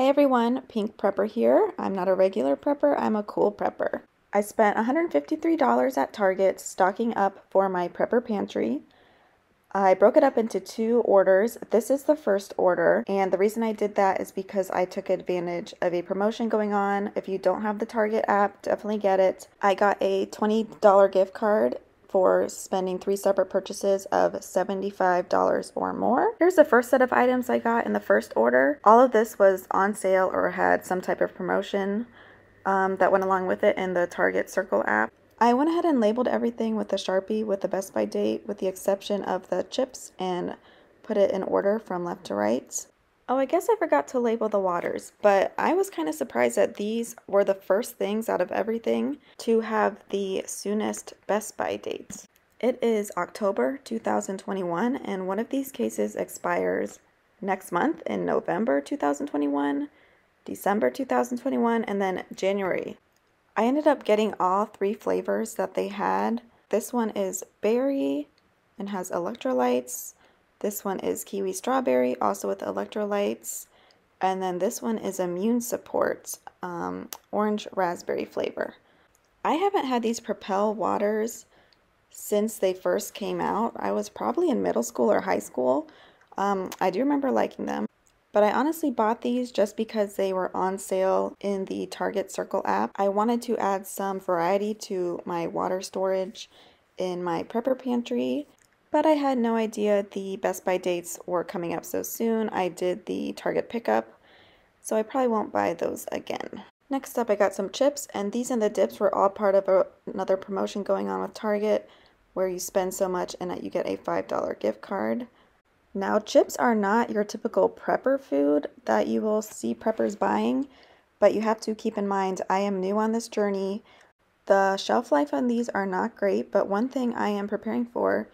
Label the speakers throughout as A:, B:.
A: Hey everyone, Pink Prepper here. I'm not a regular prepper, I'm a cool prepper. I spent $153 at Target stocking up for my prepper pantry. I broke it up into two orders. This is the first order, and the reason I did that is because I took advantage of a promotion going on. If you don't have the Target app, definitely get it. I got a $20 gift card for spending three separate purchases of $75 or more. Here's the first set of items I got in the first order. All of this was on sale or had some type of promotion um, that went along with it in the Target Circle app. I went ahead and labeled everything with a Sharpie with the best by date with the exception of the chips and put it in order from left to right. Oh, I guess I forgot to label the waters, but I was kind of surprised that these were the first things out of everything to have the soonest Best By dates. It is October 2021, and one of these cases expires next month in November 2021, December 2021, and then January. I ended up getting all three flavors that they had. This one is berry and has electrolytes. This one is kiwi strawberry, also with electrolytes. And then this one is immune support, um, orange raspberry flavor. I haven't had these Propel waters since they first came out. I was probably in middle school or high school. Um, I do remember liking them. But I honestly bought these just because they were on sale in the Target Circle app. I wanted to add some variety to my water storage in my prepper pantry but I had no idea the Best By dates were coming up so soon. I did the Target pickup, so I probably won't buy those again. Next up, I got some chips, and these and the dips were all part of a, another promotion going on with Target where you spend so much and that you get a $5 gift card. Now, chips are not your typical prepper food that you will see preppers buying, but you have to keep in mind I am new on this journey. The shelf life on these are not great, but one thing I am preparing for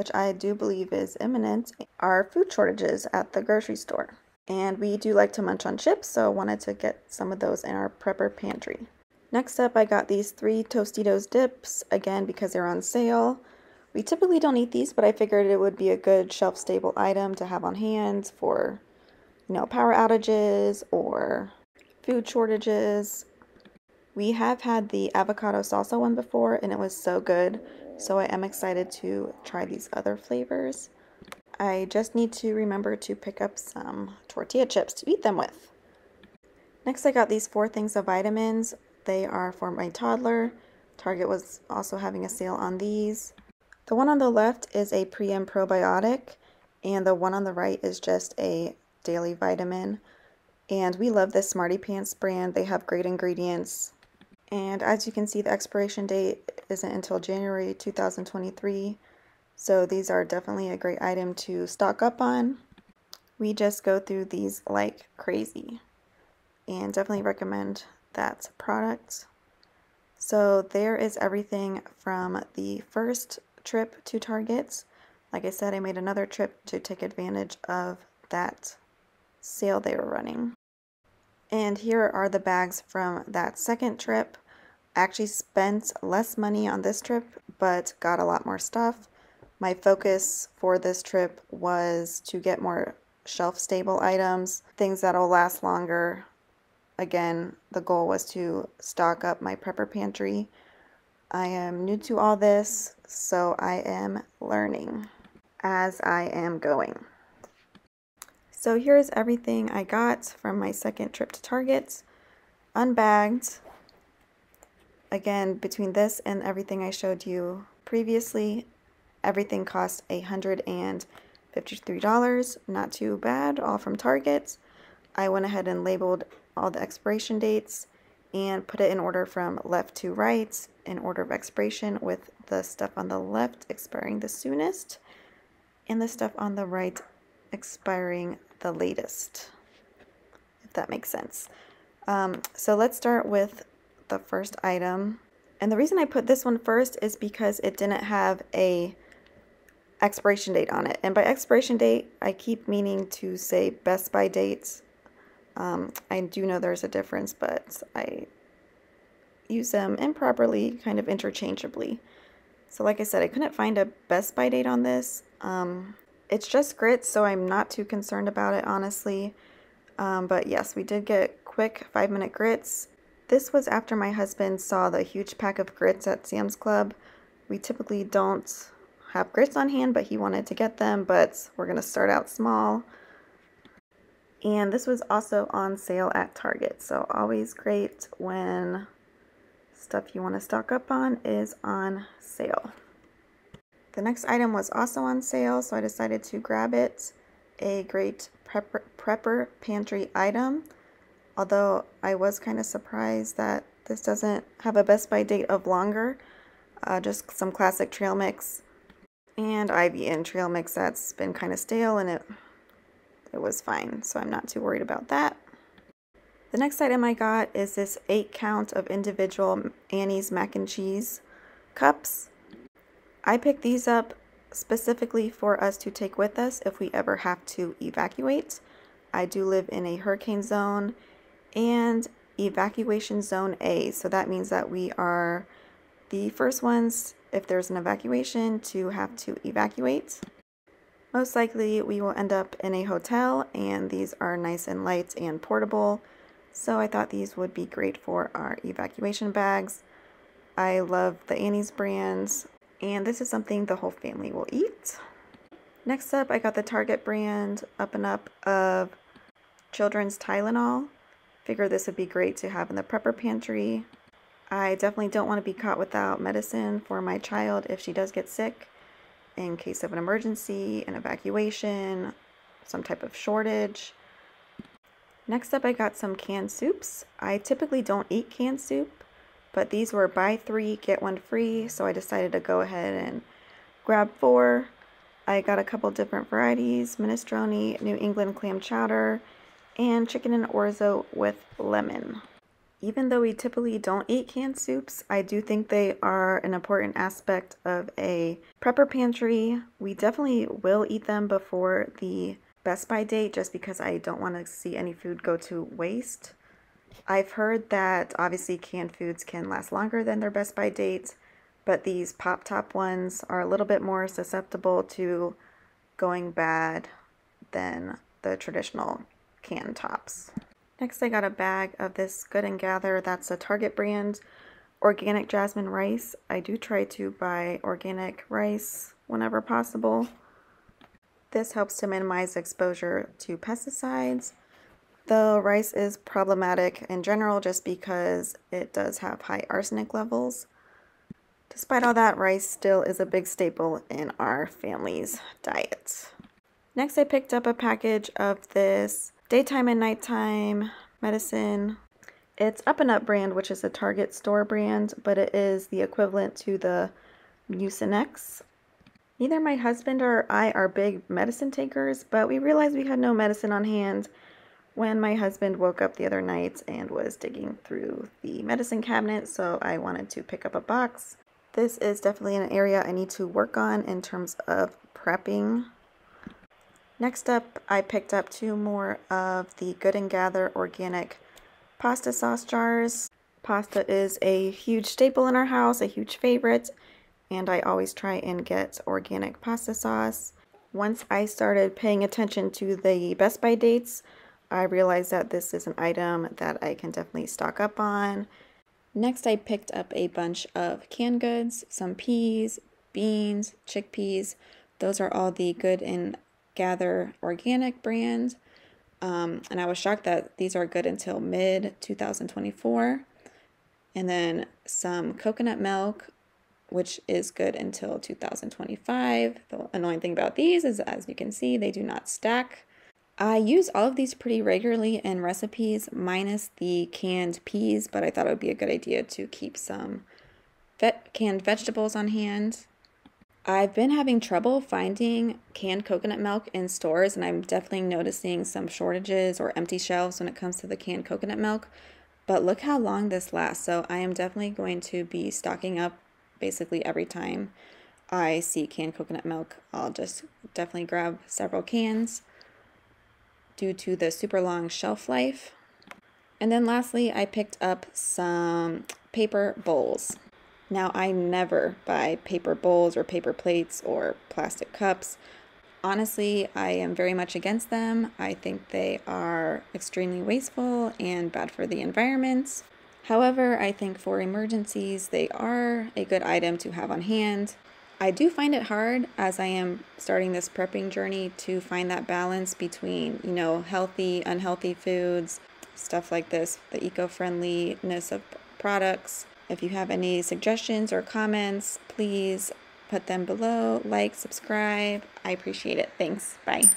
A: which I do believe is imminent, are food shortages at the grocery store. And we do like to munch on chips, so I wanted to get some of those in our prepper pantry. Next up, I got these three Tostitos dips, again because they're on sale. We typically don't eat these, but I figured it would be a good shelf-stable item to have on hand for, you know, power outages or food shortages. We have had the avocado salsa one before, and it was so good. So I am excited to try these other flavors. I just need to remember to pick up some tortilla chips to eat them with. Next I got these four things of vitamins. They are for my toddler. Target was also having a sale on these. The one on the left is a pre and probiotic and the one on the right is just a daily vitamin. And we love this Smarty Pants brand. They have great ingredients. And as you can see, the expiration date isn't until January 2023. So these are definitely a great item to stock up on. We just go through these like crazy and definitely recommend that product. So there is everything from the first trip to Target. Like I said, I made another trip to take advantage of that sale they were running. And here are the bags from that second trip. I actually spent less money on this trip, but got a lot more stuff. My focus for this trip was to get more shelf stable items, things that'll last longer. Again, the goal was to stock up my prepper pantry. I am new to all this, so I am learning as I am going. So here's everything I got from my second trip to Target. Unbagged. Again, between this and everything I showed you previously, everything cost $153. Not too bad, all from Target. I went ahead and labeled all the expiration dates and put it in order from left to right in order of expiration with the stuff on the left expiring the soonest and the stuff on the right expiring the latest, if that makes sense. Um, so let's start with the first item. And the reason I put this one first is because it didn't have a expiration date on it. And by expiration date, I keep meaning to say best by dates. Um, I do know there's a difference, but I use them improperly, kind of interchangeably. So like I said, I couldn't find a best by date on this. Um, it's just grits, so I'm not too concerned about it, honestly. Um, but yes, we did get quick five minute grits. This was after my husband saw the huge pack of grits at Sam's Club. We typically don't have grits on hand, but he wanted to get them, but we're going to start out small. And this was also on sale at Target, so always great when stuff you want to stock up on is on sale. The next item was also on sale, so I decided to grab it. A great prepper, prepper pantry item, although I was kind of surprised that this doesn't have a best by date of longer. Uh, just some classic trail mix and I've eaten trail mix that's been kind of stale and it it was fine so I'm not too worried about that. The next item I got is this 8 count of individual Annie's mac and cheese cups. I picked these up specifically for us to take with us if we ever have to evacuate. I do live in a hurricane zone and evacuation zone A so that means that we are the first ones if there's an evacuation to have to evacuate. Most likely we will end up in a hotel and these are nice and light and portable. So I thought these would be great for our evacuation bags. I love the Annie's brands and this is something the whole family will eat. Next up I got the Target brand Up and Up of children's Tylenol. Figure this would be great to have in the prepper pantry. I definitely don't want to be caught without medicine for my child if she does get sick in case of an emergency, an evacuation, some type of shortage. Next up, I got some canned soups. I typically don't eat canned soup, but these were buy three, get one free, so I decided to go ahead and grab four. I got a couple different varieties, minestrone, New England clam chowder, and chicken and orzo with lemon. Even though we typically don't eat canned soups, I do think they are an important aspect of a prepper pantry. We definitely will eat them before the best by date just because I don't want to see any food go to waste. I've heard that obviously canned foods can last longer than their best by date, but these pop top ones are a little bit more susceptible to going bad than the traditional can tops. Next I got a bag of this Good and Gather, that's a Target brand, organic jasmine rice. I do try to buy organic rice whenever possible. This helps to minimize exposure to pesticides. The rice is problematic in general just because it does have high arsenic levels. Despite all that, rice still is a big staple in our family's diet. Next, I picked up a package of this Daytime and Nighttime Medicine. It's Up and Up brand, which is a Target store brand, but it is the equivalent to the Mucinex. Neither my husband or I are big medicine takers, but we realized we had no medicine on hand when my husband woke up the other night and was digging through the medicine cabinet, so I wanted to pick up a box. This is definitely an area I need to work on in terms of prepping Next up, I picked up two more of the Good and Gather organic pasta sauce jars. Pasta is a huge staple in our house, a huge favorite, and I always try and get organic pasta sauce. Once I started paying attention to the Best By dates, I realized that this is an item that I can definitely stock up on. Next, I picked up a bunch of canned goods, some peas, beans, chickpeas. Those are all the good and Gather Organic brand. Um, and I was shocked that these are good until mid 2024. And then some coconut milk, which is good until 2025. The annoying thing about these is, as you can see, they do not stack. I use all of these pretty regularly in recipes, minus the canned peas, but I thought it would be a good idea to keep some canned vegetables on hand. I've been having trouble finding canned coconut milk in stores, and I'm definitely noticing some shortages or empty shelves when it comes to the canned coconut milk. But look how long this lasts. So I am definitely going to be stocking up basically every time I see canned coconut milk. I'll just definitely grab several cans due to the super long shelf life. And then lastly, I picked up some paper bowls. Now, I never buy paper bowls or paper plates or plastic cups. Honestly, I am very much against them. I think they are extremely wasteful and bad for the environment. However, I think for emergencies, they are a good item to have on hand. I do find it hard as I am starting this prepping journey to find that balance between, you know, healthy, unhealthy foods, stuff like this, the eco friendliness of products. If you have any suggestions or comments, please put them below. Like, subscribe. I appreciate it. Thanks. Bye.